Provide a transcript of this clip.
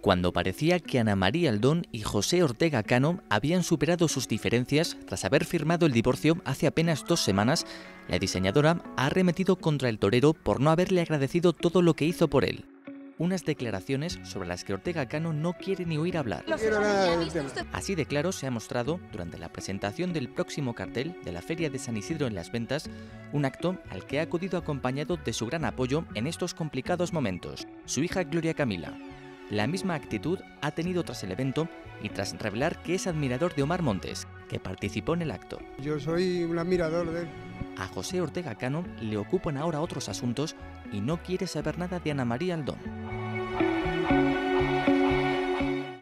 cuando parecía que Ana María Aldón y José Ortega Cano habían superado sus diferencias tras haber firmado el divorcio hace apenas dos semanas, la diseñadora ha arremetido contra el torero por no haberle agradecido todo lo que hizo por él. Unas declaraciones sobre las que Ortega Cano no quiere ni oír hablar. Así de claro se ha mostrado durante la presentación del próximo cartel de la Feria de San Isidro en las Ventas, un acto al que ha acudido acompañado de su gran apoyo en estos complicados momentos, su hija Gloria Camila. La misma actitud ha tenido tras el evento y tras revelar que es admirador de Omar Montes, que participó en el acto. Yo soy un admirador de él. A José Ortega Cano le ocupan ahora otros asuntos y no quiere saber nada de Ana María Aldón.